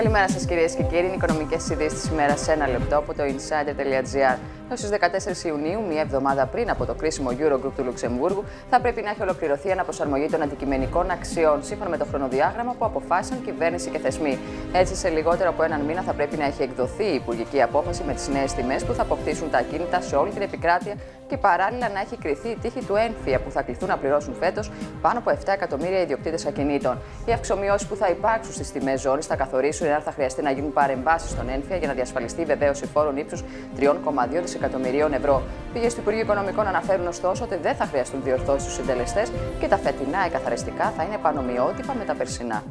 Καλημέρα σας, κυρίες και κύριοι. Είναι οικονομικές ειδήσεις της ημέρας σε ένα λεπτό από το insider.gr. Έως στι 14 Ιουνίου, μία εβδομάδα πριν από το κρίσιμο Eurogroup του Λουξεμβούργου, θα πρέπει να έχει ολοκληρωθεί η αναπροσαρμογή των αντικειμενικών αξιών, σύμφωνα με το χρονοδιάγραμμα που αποφάσισαν κυβέρνηση και θεσμοί. Έτσι, σε λιγότερο από έναν μήνα θα πρέπει να έχει εκδοθεί η υπουργική απόφαση με τις νέες τιμές που θα αποκτήσουν τα ακίνητα σε όλη την επικράτεια και παράλληλα να έχει κρυθεί η τύχη του ένφια που θα κληθούν να πληρώσουν φέτος πάνω από 7 εκατομμύρια ιδιοκτήτες ακινήτων. Οι αυξομοιώσεις που θα υπάρξουν στις τιμές ζώνης θα καθορίσουν εάν θα χρειαστεί να γίνουν παρεμβάσεις στον ένφια για να διασφαλιστεί η βεβαίωση φόρων ύψους 3,2 δισεκατομμυρίων ευρώ. Πηγέ του Υπουργείου Οικονομικών αναφέρουν ωστόσο ότι δεν θα χρειαστούν διορθώσεις στους συντελεστές και τα φετινά εκαθαριστικά θα είναι πανομοιότυπα με τα περσινά.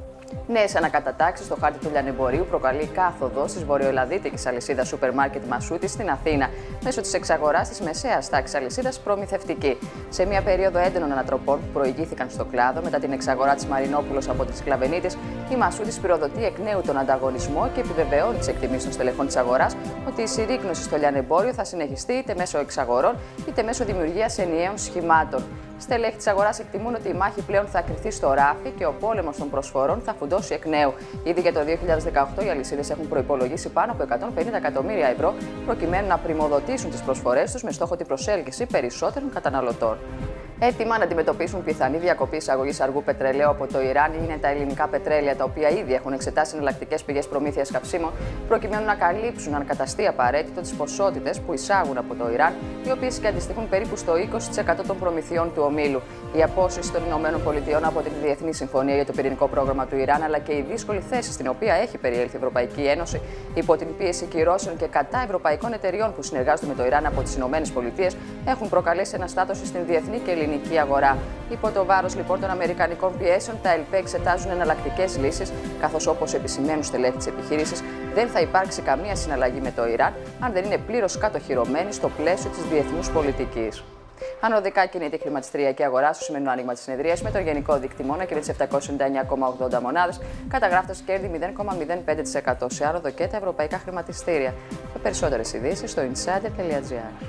Νέε ανακατατάξεις στο χάρτη του λιανεμπορίου προκαλεί κάθοδος τη βορειοελλαδίτικη αλυσίδα σούπερ μάρκετ Μασούτη στην Αθήνα, μέσω της εξαγοράς της μεσαίας τάξη αλυσίδα προμηθευτική. Σε μια περίοδο έντονων ανατροπών που προηγήθηκαν στο κλάδο μετά την εξαγορά της Μαρινόπουλος από τη Σκλαβενίτη, η Μασούτης πυροδοτεί εκ νέου τον ανταγωνισμό και επιβεβαιώνει τις εκτιμήσεις των στελεχών της αγοράς ότι η συρρήκνωση στο λιανεμπόριο θα συνεχιστεί είτε μέσω εξαγορών είτε μέσω δημιουργίας ενιαίων σχημάτων. Στελέχη της αγοράς εκτιμούν ότι η μάχη πλέον θα κρυθεί στο ράφι και ο πόλεμος των προσφορών θα φουντώσει εκ νέου. Ήδη για το 2018 οι αλυσίδες έχουν προπολογίσει πάνω από 150 εκατομμύρια ευρώ προκειμένου να πρημοδοτήσουν τις προσφορές τους με στόχο την προσέλκυση περισσότερων καταναλωτών. Έτοιμα να αντιμετωπίσουν πιθανή διακοπή εισαγωγής αργού πετρελαίου από το Ιράν είναι τα ελληνικά πετρέλαια, τα οποία ήδη έχουν εξετάσει εναλλακτικές πηγές προμήθειας καυσίμων, προκειμένου να καλύψουν, αν καταστεί απαραίτητο, τις ποσότητες που εισάγουν από το Ιράν, οι οποίες και αντιστοιχούν περίπου στο 20% των προμηθειών του ομίλου. Η απόσυση των ΗΠΑ από την Διεθνή Συμφωνία για το Πυρηνικό Πρόγραμμα του Ιράν, αλλά και η δύσκολη θέση στην οποία έχει περιέλθει η Ευρωπαϊκή Ένωση υπό την πίεση κυρώσεων και κατά ευρωπαϊκών εταιριών που συνεργάζονται με το Ιράν από τις ΗΠΑ, έχουν προκαλέσει αναστάτωση στην διεθνή και ελληνική αγορά. Υπό το βάρος λοιπόν των Αμερικανικών πιέσεων, τα ΕΛΠ εξετάζουν εναλλακτικές λύσεις, καθώς όπως επισημαίνουν στελέχη της επιχείρησης, δεν θα υπάρξει καμία συναλλαγή με το Ιράν αν δεν είναι πλήρως κατοχυρωμένη στο πλαίσιο της διεθνούς πολιτικής. Ανωδικά κινείται η χρηματιστηριακή αγορά στο σημερινό άνοιγμα της συνεδρίας με το γενικό δίκτυο και τις 799,80 μονάδες, καταγράφοντα κέρδη 0,05% σε άνοδο και τα ευρωπαϊκά χρηματιστήρια. Με περισσότερες ειδήσεις στο insider.gr.